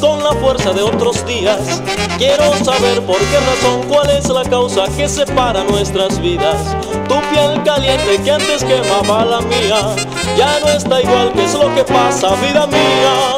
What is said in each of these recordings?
con la fuerza de otros días. Quiero saber por qué razón, cuál es la causa que separa nuestras vidas. Tu piel caliente que antes quemaba la mía, ya no está igual, ¿qué es lo que pasa, vida mía?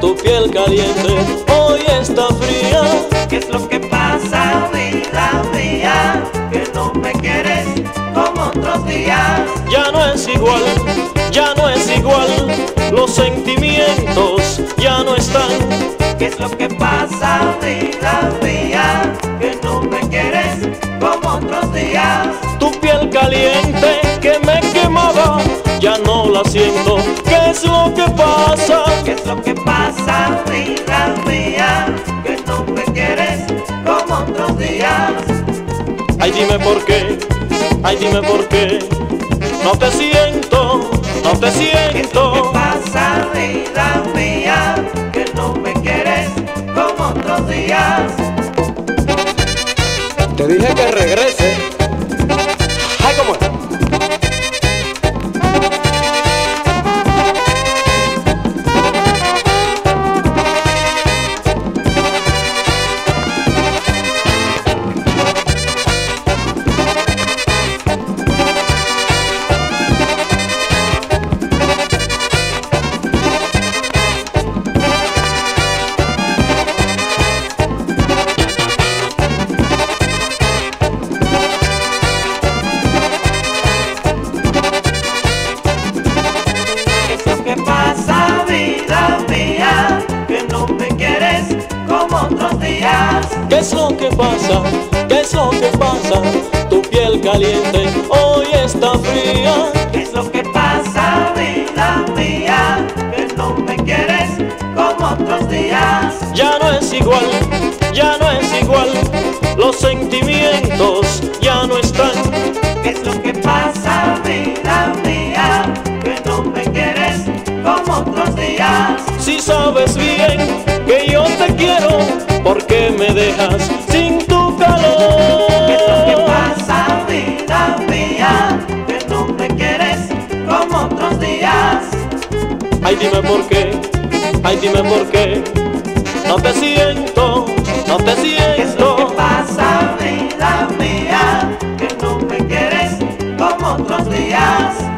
Tu piel caliente hoy está fría. ¿Qué es lo que pasa, vida mía? Que no me quieres como otros días. Ya no es igual, ya no es igual. Los sentimientos ya no están. ¿Qué es lo que pasa, vida mía? Que no me quieres como otros días. Tu piel caliente que me quemaba, ya no la siento. ¿Qué es lo que pasa? ¿Qué es lo que pasa, vida mía? Que no me quieres como otros días. Ay, dime por qué, ay, dime por qué. No te siento, no te siento. ¿Qué es lo que pasa, vida mía? Que no me quieres como otros días. Te dije que regrese. Caliente, hoy está fría. ¿Qué es lo que pasa, vida mía? Que no me quieres como otros días. Ya no es igual, ya no es igual. Los sentimientos ya no están. ¿Qué es lo que pasa, vida mía? Que no me quieres como otros días. Si sabes bien que yo te quiero, ¿por qué me dejas sin tu calor? ¿Qué es lo que pasa, vida mía? Que no me quieres como otros días. Ay, dime por qué, ay, dime por qué. No te siento, no te siento. ¿Qué es lo que pasa, vida mía? Que no me quieres como otros días.